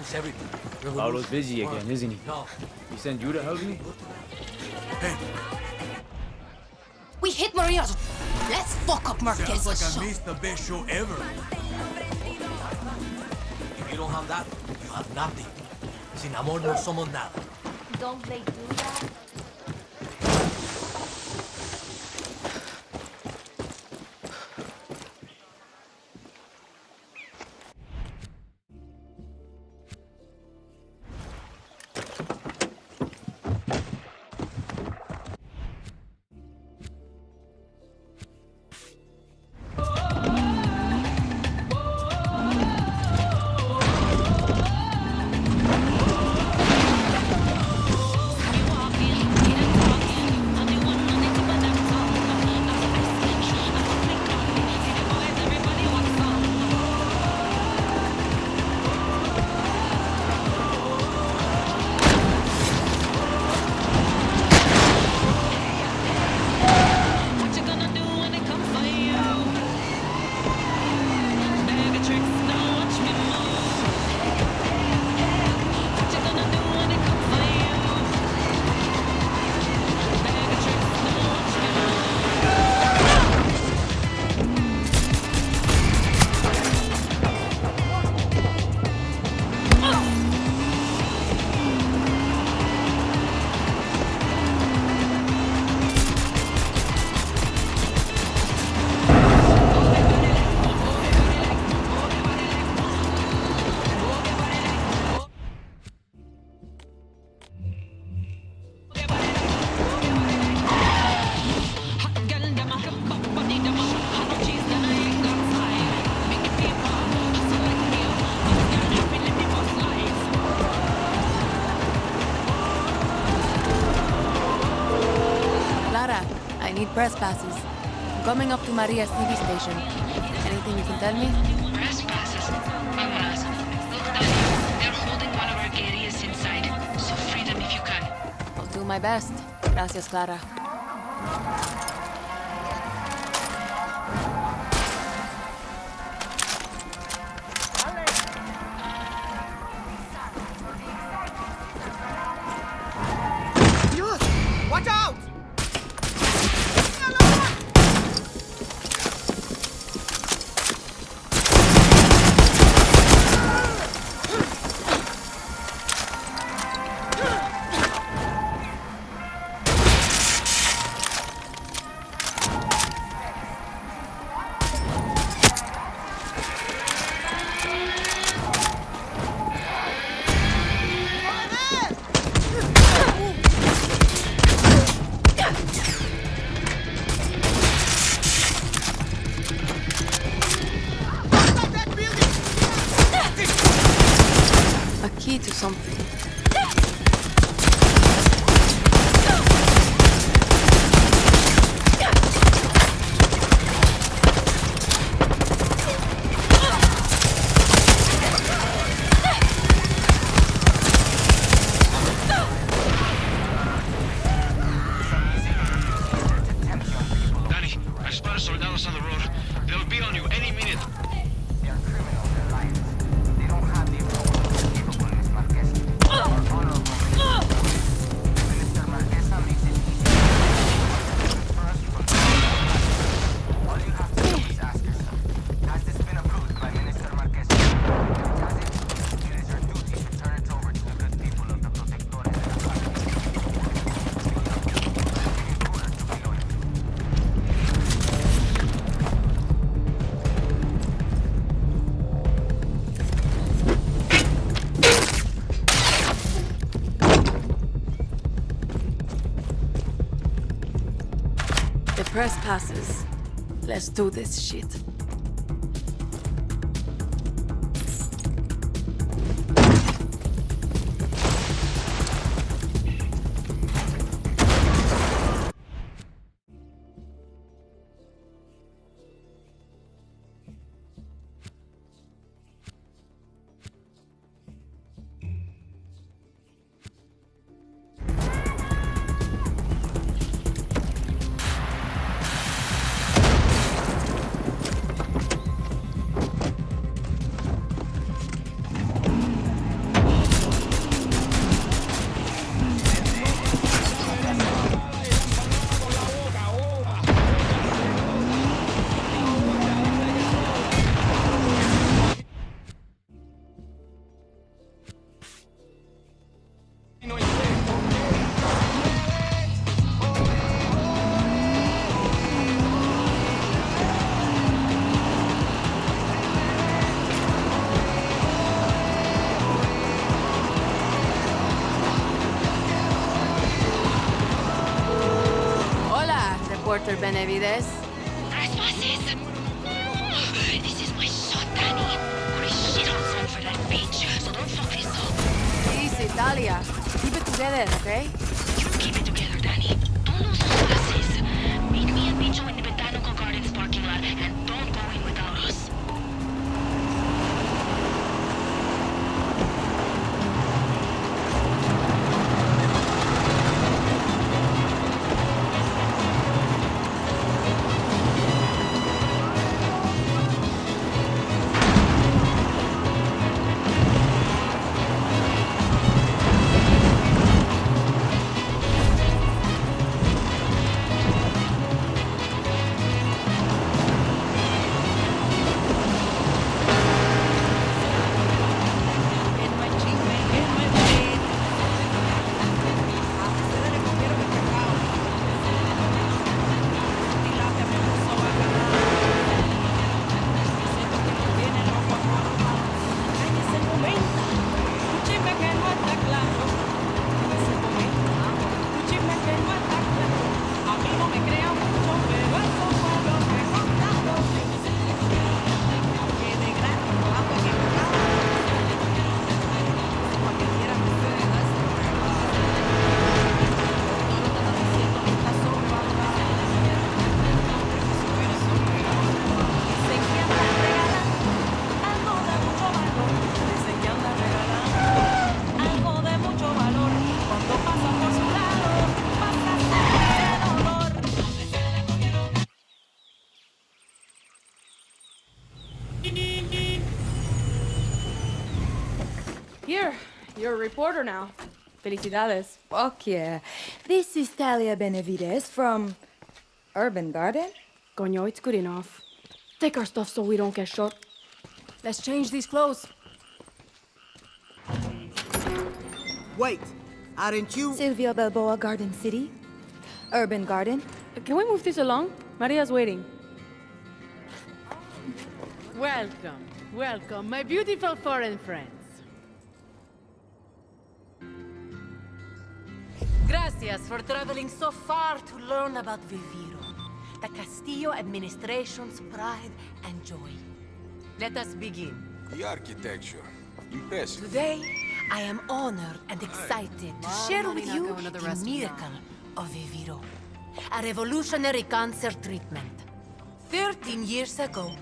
just everything. Paolo's busy again, isn't he? No. He sent you to help me? We hit Maria's. Let's fuck up Sounds Marquez's like I missed the best show ever. If you don't have that, you have nothing. Sin amor no somos nada. Don't they do that? I need press passes. I'm coming up to Maria's TV station. Anything you can tell me? Press passes. Vámonos. Look, Dani, they're holding one of our guerrillas inside, so free them if you can. I'll do my best. Gracias, Clara. Passes. Let's do this shit. Reporter Benavides. Trespasses! This is my shot, Dani. Or a shit on song for that bitch, so don't fuck this up. Easy, Talia. Keep it together, okay? You're a reporter now. Felicidades. Fuck yeah. This is Talia Benavides from Urban Garden. Coño, it's good enough. Take our stuff so we don't get shot. Let's change these clothes. Wait, aren't you? Sylvia Balboa Garden City. Urban Garden. Can we move this along? Maria's waiting. Welcome, welcome, my beautiful foreign friends. Gracias for traveling so far to learn about Viviro, the Castillo administration's pride and joy. Let us begin. The architecture. Impressive. Today, I am honored and excited to share with you not the the miracle of Viviro, a revolutionary cancer treatment. Thirteen years ago,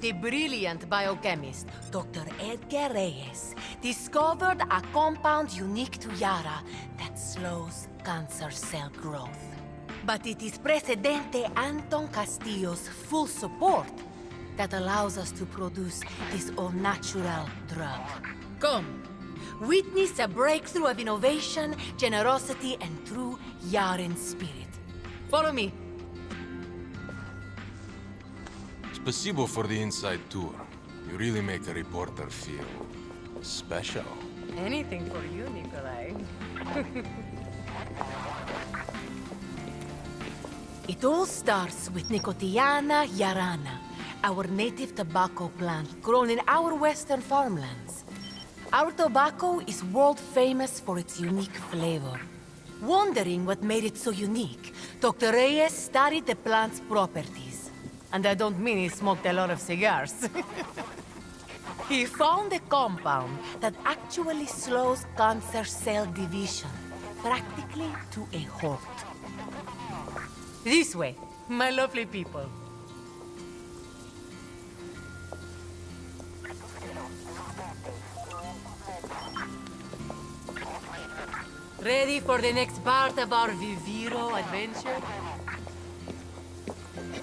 the brilliant biochemist Dr. Edgar Reyes discovered a compound unique to Yara that slows cancer cell growth. But it is Presidente Anton Castillo's full support that allows us to produce this all-natural drug. Come, witness a breakthrough of innovation, generosity, and true Yaren spirit. Follow me. Spasibo for the inside tour. You really make a reporter feel special. Anything for you, Nikolai. it all starts with Nicotiana yarana, our native tobacco plant grown in our western farmlands. Our tobacco is world famous for its unique flavor. Wondering what made it so unique, Dr. Reyes studied the plant's properties. And I don't mean he smoked a lot of cigars. He found a compound that actually slows cancer cell division, practically to a halt. This way, my lovely people. Ready for the next part of our Viviro adventure?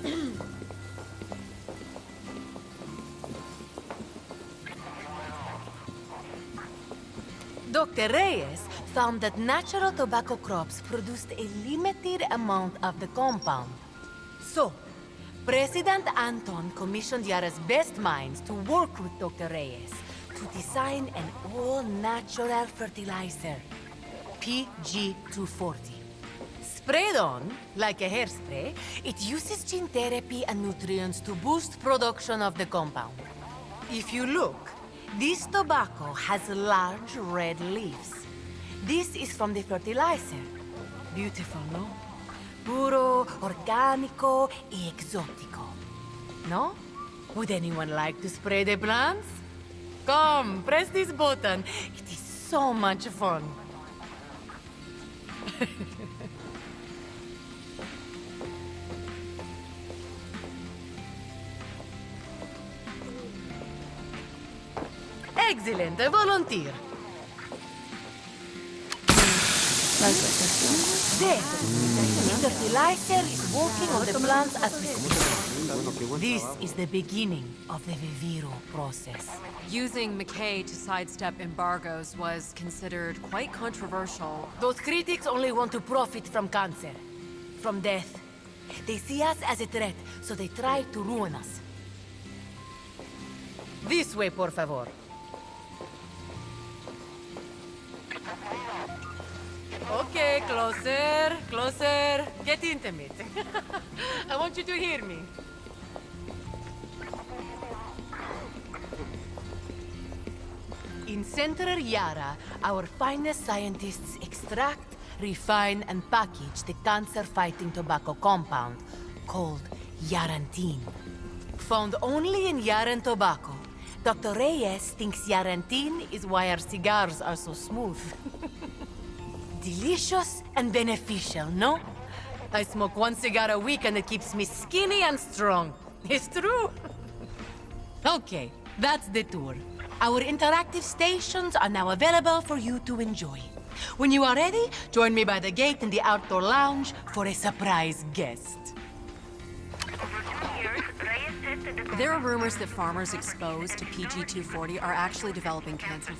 Dr. Reyes found that natural tobacco crops produced a limited amount of the compound. So, President Anton commissioned Yara's best minds to work with Dr. Reyes to design an all-natural fertilizer, PG-240. Sprayed on, like a hairspray, it uses gene therapy and nutrients to boost production of the compound. If you look, this tobacco has large red leaves. This is from the fertilizer. Beautiful, no? puro, orgánico y exótico. No? Would anyone like to spray the plants? Come, press this button. It is so much fun. Excellent, volunteer. There, Mr. Delicer is working on the plants as we speak. This is the beginning of the Viviro process. Using McKay to sidestep embargoes was considered quite controversial. Those critics only want to profit from cancer, from death. They see us as a threat, so they try to ruin us. This way, por favor. Okay, closer, closer. Get intimate. I want you to hear me. In Center Yara, our finest scientists extract, refine, and package the cancer-fighting tobacco compound called Yarantine. Found only in Yaran tobacco, Dr. Reyes thinks Yarantine is why our cigars are so smooth. Delicious and beneficial, no? I smoke one cigar a week and it keeps me skinny and strong. It's true. okay, that's the tour. Our interactive stations are now available for you to enjoy. When you are ready, join me by the gate in the outdoor lounge for a surprise guest. There are rumors that farmers exposed to PG-240 are actually developing cancer.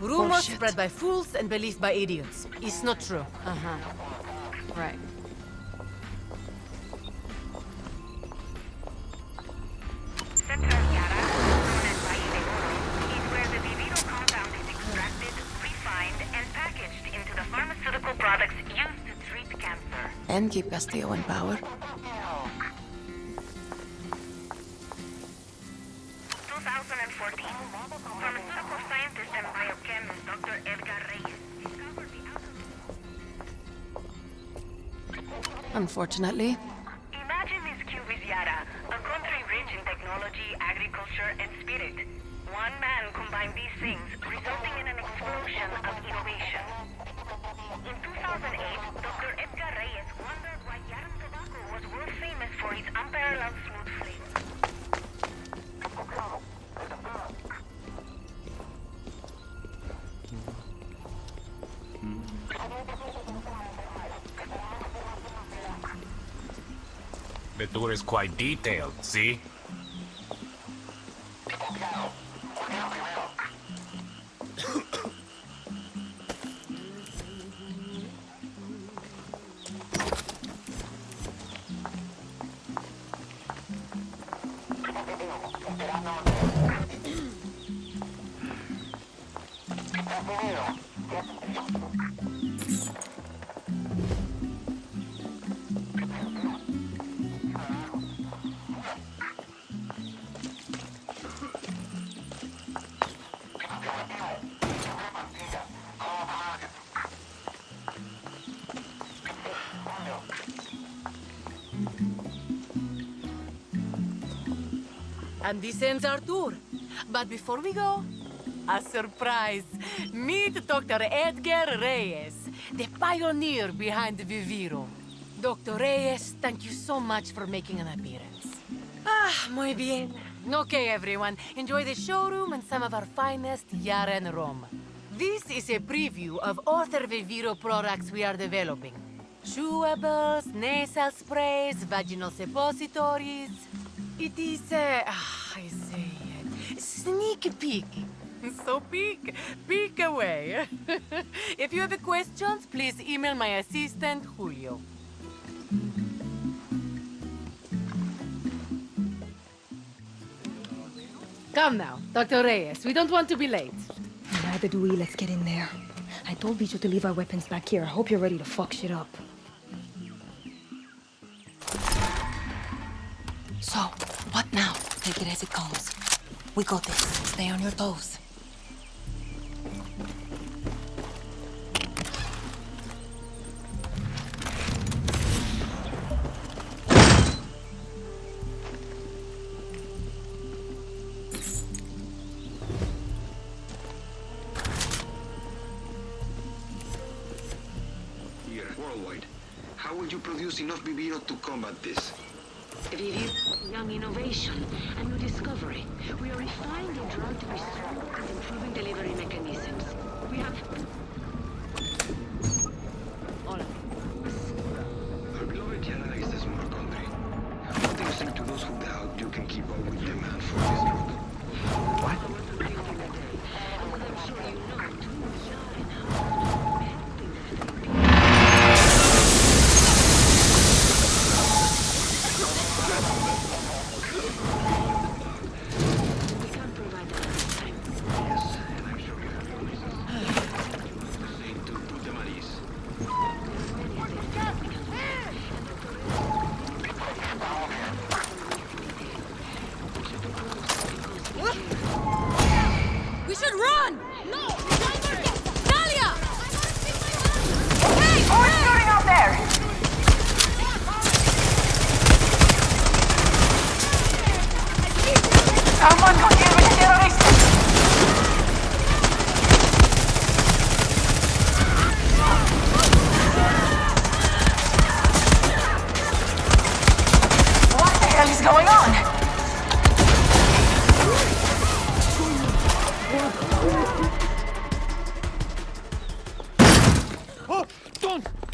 Rumors Bullshit. spread by fools and believed by idiots. It's not true. Uh-huh. Right. Central Yara, known as Valle Unfortunately. Imagine a country rich in technology, agriculture, and spirit. One man combined these things, resulting in an explosion of innovation. In 2008, Dr. Edgar Reyes wondered why Yaran tobacco was world famous for its unparalleled Tour is quite detailed, see? And this ends our tour. But before we go, a surprise. Meet Dr. Edgar Reyes, the pioneer behind Viviro. Dr. Reyes, thank you so much for making an appearance. Ah, muy bien. Okay, everyone, enjoy the showroom and some of our finest Yaren rum. This is a preview of other Viviro products we are developing. Chewables, nasal sprays, vaginal suppositories. It is a, ah, I say it, sneak peek. So peek, peek away. if you have questions, please email my assistant, Julio. Come now, Dr. Reyes, we don't want to be late. Neither do we. Let's get in there. I told Bicho to leave our weapons back here. I hope you're ready to fuck shit up. it as it comes. We got this. Stay on your toes. Here, worldwide. How will you produce enough Viviro to combat this? Vivir, young innovation, a new discovery. We are refining drug to be strong and improving delivery mechanisms. We have...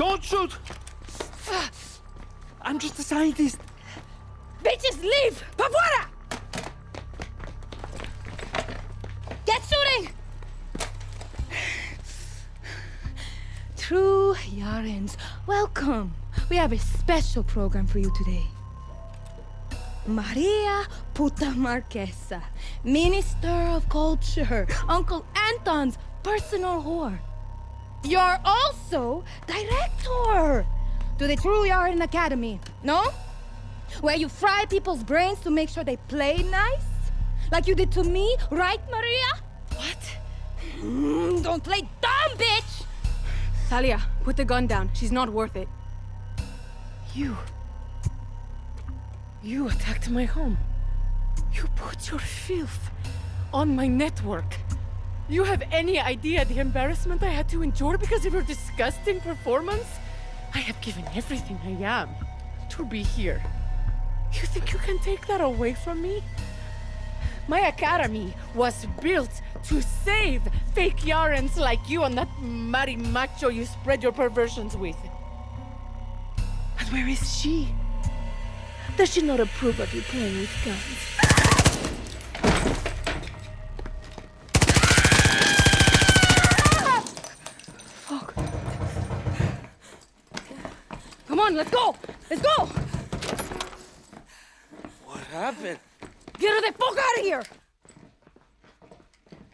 don't, shoot! I'm just a scientist. Bitches, leave! Pa fuera! Get shooting! True Yarens, welcome. We have a special program for you today. Maria Puta Marquesa, Minister of Culture, Uncle Anton's personal whore. You're also director to the True Yaran Academy, no? Where you fry people's brains to make sure they play nice? Like you did to me, right, Maria? What? Mm, don't play dumb, bitch! Talia, put the gun down. She's not worth it. You. You attacked my home. You put your filth on my network. You have any idea the embarrassment I had to endure because of your disgusting performance? I have given everything I am to be here. You think you can take that away from me? My academy was built to save fake Yarens like you and that marimacho you spread your perversions with. And where is she? Does she not approve of you playing with guns? On, let's go! Let's go! What happened? Get her the fuck out of here!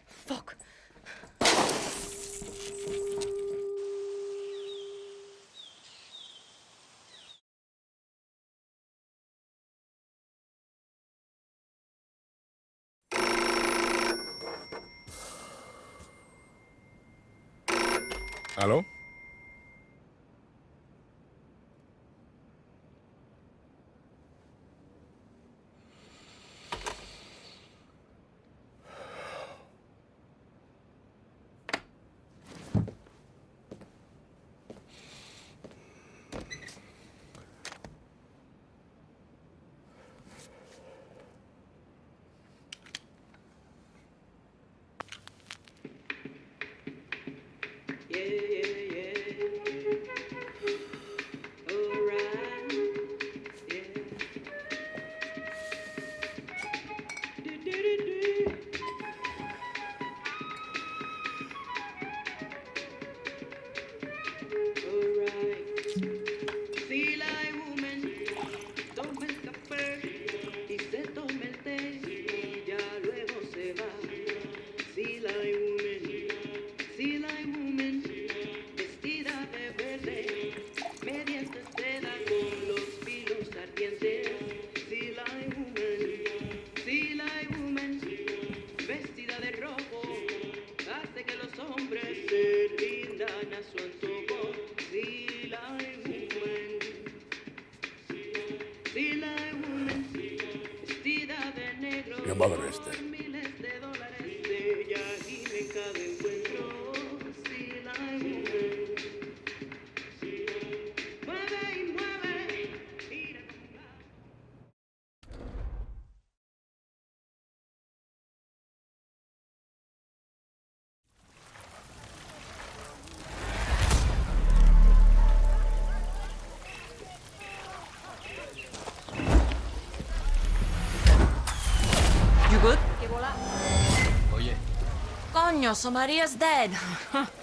Fuck. ¿Aló? Mi amado Lester, good? Oye, Coño, so Maria's dead.